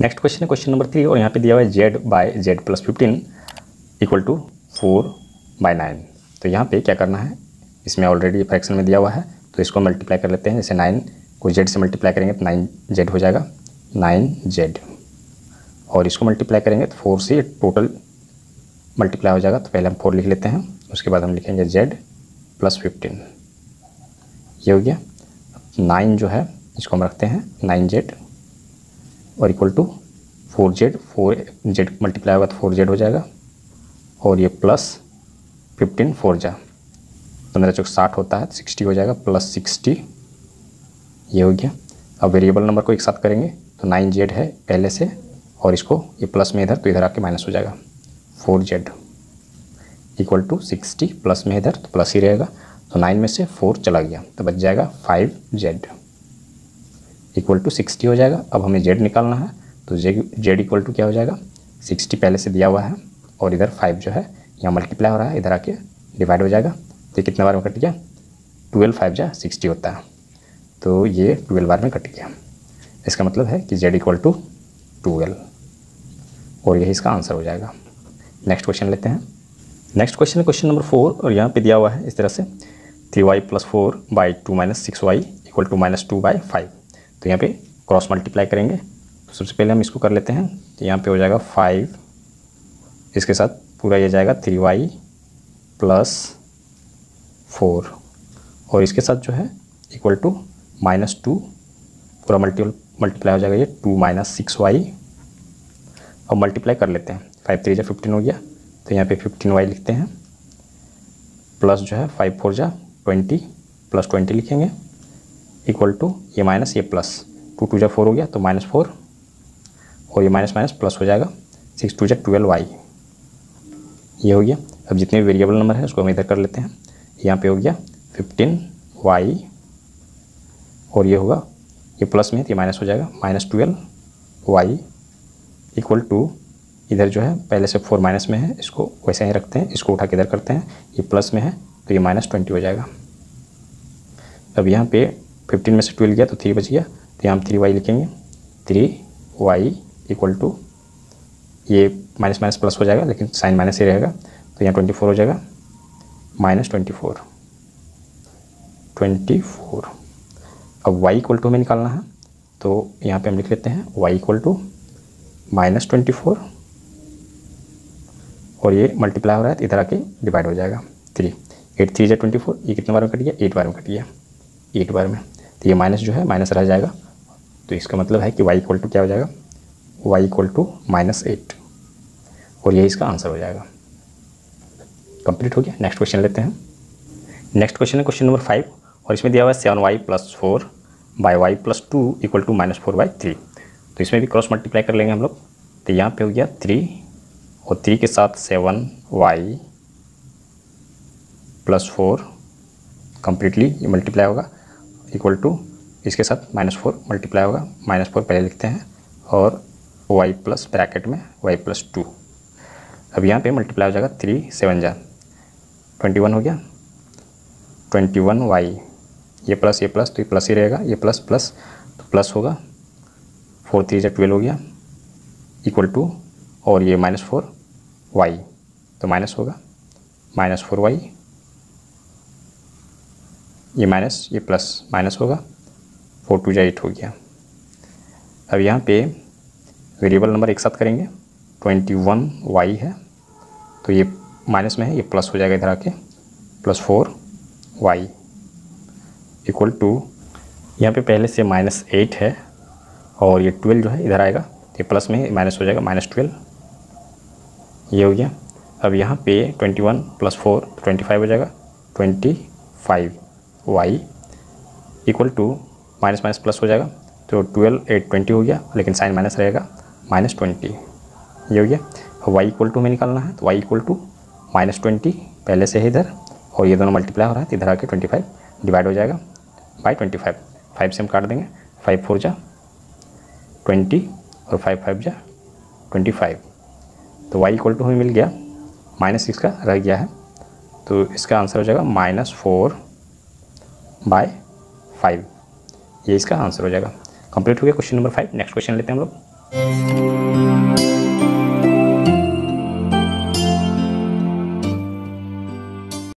Next question है question number three और यहाँ पे दिया हुआ है Z by Z plus fifteen equal to four by nine तो यहाँ पे क्या करना है? इसमें ऑलरेडी फ्रैक्शन में दिया हुआ है तो इसको मल्टीप्लाई कर लेते हैं। जैसे नाइन को जेड से मल्टीप्लाई करेंगे तो नाइन जेड हो जाएगा। नाइन जेड और इसको मल्टीप्लाई करेंगे तो फोर से टोटल मल्टीप्लाई हो जाएगा। तो पहले हम फोर लिख लेते हैं, उसके बाद हम लिखेंगे जेड प्लस फिफ्टीन ये हो गया। नाइन जो है, इसको हम रखते हैं नाइन जेड और equal to four Z four Z multiply होगा तो फोर जेड हो जाएगा। और ये प्लस फिफ्टीन फोर जा। पंद्रह चौक साठ होता है सिक्सटी हो जाएगा प्लस सिक्सटी ये हो गया। अब वेरिएबल नंबर को एक साथ करेंगे तो नाइन जेड है पहले से और इसको ये प्लस में इधर तो इधर आके माइनस हो जाएगा। Four Z equal to sixty plus में इधर तो प्लस ही रहेगा। तो नाइन में से फोर चला गया तो बच जाएगा five Z equal to sixty हो जाएगा। अब हमें जेड निकालना है तो जेड जेड इक्वल टू क्या हो जाएगा? सिक्सटी पहले से दिया हुआ है, और इधर फाइव जो है, यहाँ मल्टीप्लाई हो रहा है, इधर आके डिवाइड हो जाएगा। तो कितने बार में कट गया? ट्वेल्व फाइव जा सिक्सटी होता है। तो ये ट्वेल्व बार में कट गया। इसका मतलब है कि जेड इक्वल टू ट्वेल्व, और यही इसका आंसर हो जाएगा। नेक्स्ट क्वेश्चन लेते हैं। नेक्स्ट क्वेश्चन है क्वेश्चन नंबर फोर, और यहाँ पे दिया हुआ है इस तरह से। Three Y plus four by two minus six Y equal to minus two by five. तो यहाँ पे क्रॉस मल्टीप्लाई करेंगे। तो सबसे पहले हम इसको कर लेते हैं। तो यहाँ पे हो जाएगा फाइव इसके साथ पूरा ये जाएगा थ्री वाई प्लस फोर और इसके साथ जो है इक्वल टू माइनस टू पूरा मल्टी मल्टीप्लाई हो जाएगा ये टू माइनस सिक्स वाई और मल्टीप्लाई कर लेते हैं। फाइव थ्री जा फिफ्टीन हो गया। तो यहाँ पे फिफ्टीन वाई लिखते हैं। प्लस जो है फाइव फोर जा ट्वेंटी प्लस ट्वेंटी लिखेंगे। इक्वल टू ये माइनस ये प्लस टू टू जा फोर हो गया तो माइनस फोर और ये माइनस माइनस प्लस हो जाएगा सिक्स टू जा ट्वेल्व वाई ये हो गया। अब जितने भी वेरिएबल नंबर है, उसको हम इधर कर लेते हैं। यहाँ पे हो गया फिफ्टीन वाई और ये होगा, ये प्लस में तो ये माइनस हो जाएगा। Minus twelve Y equal to इधर जो है, पहले से फोर माइनस में है, इसको वैसे ही रखते हैं, इसको उठा के इधर करते हैं। ये प्लस में है तो ये माइनस ट्वेंटी हो जाएगा। अब यहाँ पे फिफ्टीन में से ट्वेल्व गया तो थ्री बच गया। तो यहाँ हम थ्री वाई लिखेंगे। थ्री वाई इक्वल टू ये माइनस माइनस प्लस हो जाएगा, लेकिन साइन माइनस ही रहेगा। तो यहाँ ट्वेंटी फोर हो जाएगा। Minus twenty four twenty four अब वाई इक्वल टू हमें निकालना है। तो यहाँ पे हम लिख लेते हैं Y equal to minus twenty four और ये मल्टीप्लाई हो रहा है तो इधर आके डिवाइड हो जाएगा। थ्री एट थ्री जै ट्वेंटी फोर ये कितने बार में कट गया? एट बार में कट गया। एट बार में। तो ये माइनस जो है, माइनस रह जाएगा। तो इसका मतलब है कि वाई इक्वल टू क्या हो जाएगा? Y equal to minus eight और ये इसका आंसर हो जाएगा। कंप्लीट हो गया। नेक्स्ट क्वेश्चन लेते हैं। नेक्स्ट क्वेश्चन है क्वेश्चन नंबर फाइव और इसमें दिया हुआ है seven Y plus four by Y plus two equal to minus four by three तो इसमें भी क्रॉस मल्टीप्लाई कर लेंगे हम लोग। तो यहाँ पे हो गया थ्री और थ्री के साथ seven Y plus four completely ये मल्टीप्लाई होगा। इक्वल टू इसके साथ माइनस फोर मल्टीप्लाई होगा। माइनस फोर पहले लिखते हैं और वाई प्लस ब्रैकेट में वाई प्लस टू अब यहाँ पे मल्टीप्लाई हो जाएगा थ्री सेवन जा। ट्वेंटी वन हो गया। ट्वेंटी वन वाई ये प्लस ये प्लस तो ये प्लस ही रहेगा। ये प्लस प्लस तो प्लस होगा। फोर थ्री जा ट्वेल्व हो गया। इक्वल टू और ये माइनस फोर वाई तो माइनस होगा। माइनस फोर वाई ये माइनस, ये प्लस माइनस होगा, फोर टू जा एट हो गया। अब यहाँ पे वेरिएबल नंबर एक साथ करेंगे, ट्वेंटी वन वाई है तो ये माइनस में है, ये प्लस हो जाएगा इधर आके, plus four Y equal to यहाँ पे पहले से माइनस एट है, और ये ट्वेल्व जो है, इधर आएगा तो ये प्लस में है माइनस हो जाएगा, माइनस ट्वेल्व, ये हो गया। अब यहाँ पे twenty one plus four, twenty five हो जाएगा, twenty five. Y equal to minus minus plus हो जाएगा। तो ट्वेल्व एट ट्वेंटी हो गया, लेकिन साइन माइनस रहेगा माइनस ट्वेंटी ये हो गया। वाई इक्वल टू में निकालना है तो Y equal to minus twenty पहले से है इधर, और ये दोनों मल्टीप्लाई हो रहा है तो इधर आके ट्वेंटी फाइव डिवाइड हो जाएगा बाई ट्वेंटी फाइव फाइव से हम काट देंगे फाइव फोर जा ट्वेंटी और फाइव फाइव जा ट्वेंटी फाइव तो वाई इक्वल टू हमें मिल गया माइनस सिक्स का रह गया है तो इसका आंसर हो जाएगा माइनस फोर बाय फाइव ये इसका आंसर हो जाएगा। कंप्लीट हो गया question number five next question लेते हैं हम लोग।